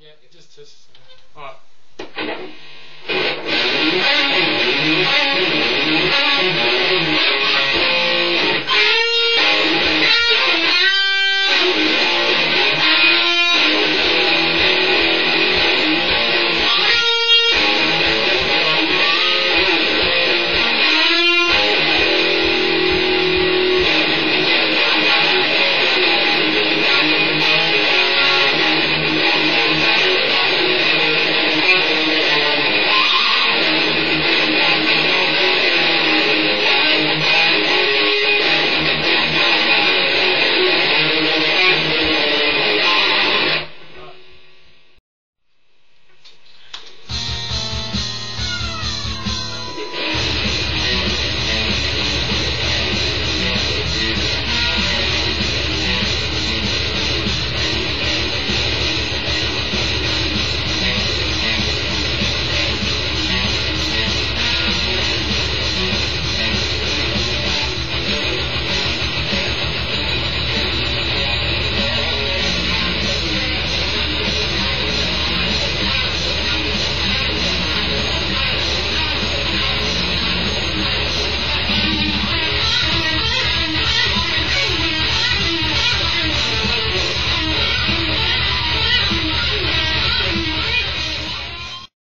Yeah, it just tisses. Alright.